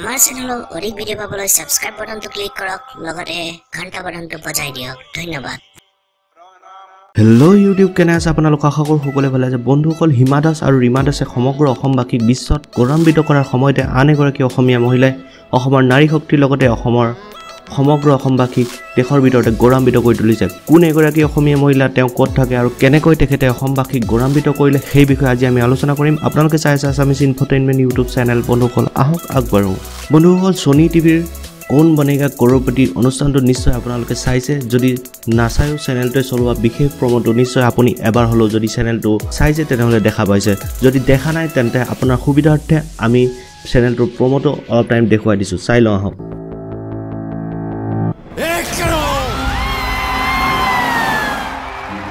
আমাৰ চেনেলৰ অধিক ভিডিঅ' পাবলৈ ছাবস্ক্ৰাইব বাটনটো ক্লিক কৰক লগতে ঘণ্টা বাটনটো বজাই দিয়ক। ধন্যবাদ। হেল্ল' ইউটিউব কেনে আছে আপোনালোক? আশা কৰোঁ সকলোৱে ভালে আছে। বন্ধুসকল হিমা দাস আৰু ৰীমা দাসে সমগ্ৰ অসমবাসীক বিশ্বত গৌৰৱান্বিত কৰাৰ সময়তে আন এগৰাকী অসমীয়া মহিলাই অসমৰ নাৰী শক্তিৰ লগতে অসমৰ সমগ্ৰ অসমবাসীক দেশৰ ভিতৰতে গৌৰৱান্বিত কৰি তুলিছে। কোন এগৰাকী অসমীয়া মহিলা তেওঁ ক'ত থাকে আৰু কেনেকৈ তেখেতে অসমবাসীক গৌৰৱান্বিত কৰিলে সেই বিষয়ে আজি আমি আলোচনা কৰিম। আপোনালোকে চাই আছে আছামিছ ইনফৰটেইনমেণ্ট ইউটিউব চেনেল। বন্ধুসকল আহক আগবাঢ়ো। বন্ধুসকল ছনী টিভিৰ কোন বনেগা কৰ'ৰপতি অনুষ্ঠানটো নিশ্চয় আপোনালোকে চাইছে। যদি নাচায়ো চেনেলটোৱে চলোৱা বিশেষ প্ৰমোটো নিশ্চয় আপুনি এবাৰ হ'লেও যদি চেনেলটো চাইছে তেনেহ'লে দেখা পাইছে। যদি দেখা নাই তেন্তে আপোনাৰ সুবিধাৰ্থে আমি চেনেলটোৰ প্ৰমোটো অলপ টাইম দেখুৱাই দিছোঁ। চাই লওঁ আহক।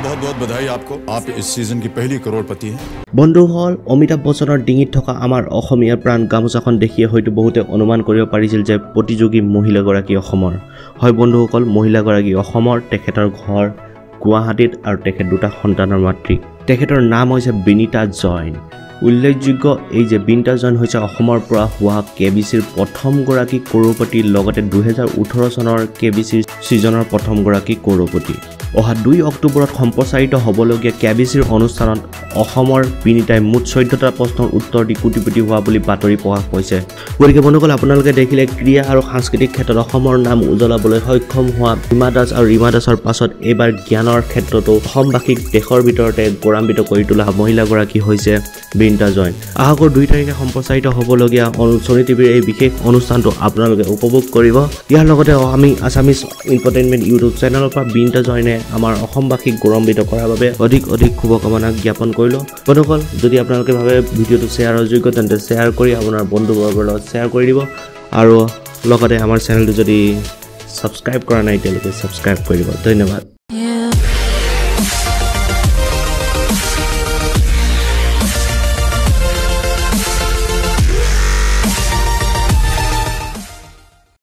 বহুত বহুত বধাই আপক আপ ইস সিজন কি পহলি কৰোড়পতি হে অমিতাভ বচ্চনৰ ডিঙিত থকা আমাৰ অসমীয়া প্ৰাণ গামোচাখন দেখিয়ে হয়তো বহুতে অনুমান কৰিব পাৰিছিল যে প্ৰতিযোগী মহিলাগৰাকী অসমৰ। হয় বন্ধুসকল মহিলাগৰাকী অসমৰ তেখেতৰ ঘৰ গুৱাহাটীত আৰু তেখেত দুটা সন্তানৰ মাতৃ। তেখেতৰ নাম হৈছে বিনীতা জৈন। উল্লেখযোগ্য এই যে বিনীতা জৈন হৈছে অসমৰ পৰা হোৱা কে বি চিৰ প্ৰথমগৰাকী কৰৌপতি লগতে দুহেজাৰ ওঠৰ চনৰ কে বি চিৰ ছিজনৰ প্ৰথমগৰাকী কৰৌপতি। অহা দুই অক্টোবৰত সম্প্ৰচাৰিত হ'বলগীয়া কে বি চিৰ অনুষ্ঠানত অসমৰ বিনীতাই মুঠ চৈধ্যটা প্ৰশ্নৰ উত্তৰ দি কোটিপতি হোৱা বুলি বাতৰি প্ৰকাশ পাইছে। গতিকে বন্ধুসকল আপোনালোকে দেখিলে ক্ৰীড়া আৰু সাংস্কৃতিক ক্ষেত্ৰত অসমৰ নাম উজ্বলাবলৈ সক্ষম হোৱা হিমা দাস আৰু ৰীমা দাসৰ পাছত এইবাৰ জ্ঞানৰ ক্ষেত্ৰতো অসমবাসীক দেশৰ ভিতৰতে গৌৰৱান্বিত কৰি তোলা মহিলাগৰাকী হৈছে বিনীতা জৈন আশা কৰোঁ দুই তাৰিখে সম্প্ৰচাৰিত হ'বলগীয়া ছনী টিভিৰ এই বিশেষ অনুষ্ঠানটো আপোনালোকে উপভোগ কৰিব। ইয়াৰ লগতে আমি আছামিছ ইনফৰটেইনমেণ্ট ইউটিউব চেনেলৰ পৰা বিনীতা জৈনে আমাৰ অসমবাসীক গৌৰৱান্বিত কৰাৰ বাবে অধিক অধিক শুভকামনা জ্ঞাপন কৰিলোঁ। বন্ধুসকল যদি আপোনালোকে ভাবে ভিডিঅ'টো শ্বেয়াৰৰ যোগ্য তেন্তে শ্বেয়াৰ কৰি আপোনাৰ বন্ধুবৰ্গৰ লগত শ্বেয়াৰ কৰি দিব। আৰু লগতে আমাৰ চেনেলটো যদি ছাবস্ক্ৰাইব কৰা নাই এতিয়ালৈকে ছাবস্ক্ৰাইব কৰি দিব। ধন্যবাদ।